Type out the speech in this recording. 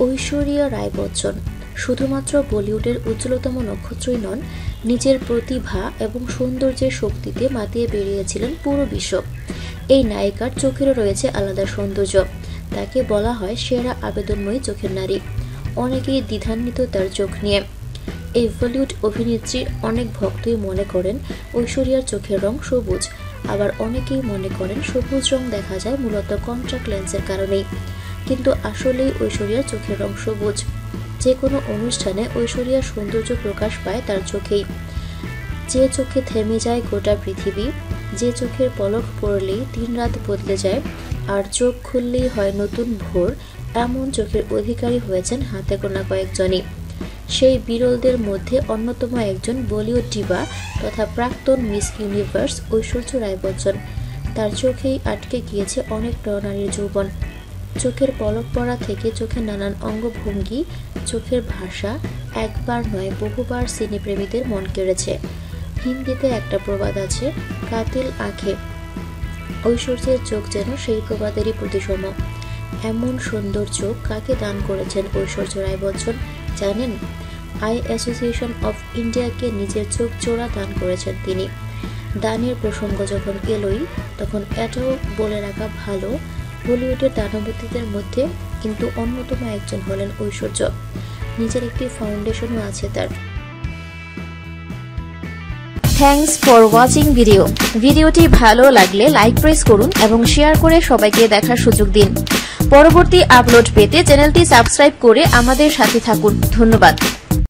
ঐশ্বরিয়া রায় বচ্চন শুধুমাত্র বলিউডের উজ্জ্বলতম নক্ষত্রই নন, নিজের প্রতিভা এবং সৌন্দর্যের শক্তিতে মাতিয়ে বেরিয়েছিলেন পুরো বিশ্ব। এই নায়িকার চোখেরও রয়েছে আলাদা সৌন্দর্য। তাকে বলা হয় সেরা আবেদনময়ী চোখের নারী। অনেকেই দ্বিধান্বিত তার চোখ নিয়ে। এই বলিউড অভিনেত্রীর অনেক ভক্তই মনে করেন ঐশ্বরিয়ার চোখের রং সবুজ। আবার অনেকেই মনে করেন সবুজ রং দেখা যায় মূলত কন্ট্রাক্ট লেন্সের কারণেই। কিন্তু আসলেই ঐশ্বরিয়ার চোখের রং সবুজ। যে কোনো অনুষ্ঠানে ঐশ্বরিয়ার সৌন্দর্য প্রকাশ পায় তার চোখেই। যে চোখে থেমে যায় গোটা পৃথিবী, যে চোখের পলক পড়লেই দিন রাত বদলে যায়, আর চোখ খুললেই হয় নতুন ভোর, এমন চোখের অধিকারী হয়েছেন হাতে গোনা কয়েকজনই। সেই বিরলদের মধ্যে অন্যতম একজন বলিউড ডিবা তথা প্রাক্তন মিস ইউনিভার্স ঐশ্বর্য রায় বচ্চন। তার চোখেই আটকে গিয়েছে অনেক নরনারীর যৌবন। চোখের পলক পড়া থেকে চোখের নানান অঙ্গভঙ্গি, চোখের ভাষা একবার নয় বহুবার সিনেপ্রেমীদের মন কেড়েছে। হিন্দিতে একটা প্রবাদ আছে, কাতিল আখে। ঐশ্বর্যের চোখ যেন সেই প্রবাদেরই প্রতিসম। এমন সুন্দর চোখ কাকে দান করেছেন ঐশ্বর্য রায় বচ্চন? জানেন? আই অ্যাসোসিয়েশন অফ ইন্ডিয়াকে নিজের চোখ চোরা দান করেছেন তিনি। দানের প্রসঙ্গ যখন এলোই, তখন এটাও বলে রাখা ভালো বলিউডের দানবতীদের মধ্যে কিন্তু অন্যতম একজন হলেন ঐশ্বর্য। নিজের একটি ফাউন্ডেশনও আছে তার। থ্যাংকস ফর ওয়াচিং ভিডিও ভিডিওটি ভালো লাগলে লাইক প্রেস করুন এবং শেয়ার করে সবাইকে দেখার সুযোগ দিন। পরবর্তী আপলোড পেতে চ্যানেলটি সাবস্ক্রাইব করে আমাদের সাথে থাকুন। ধন্যবাদ।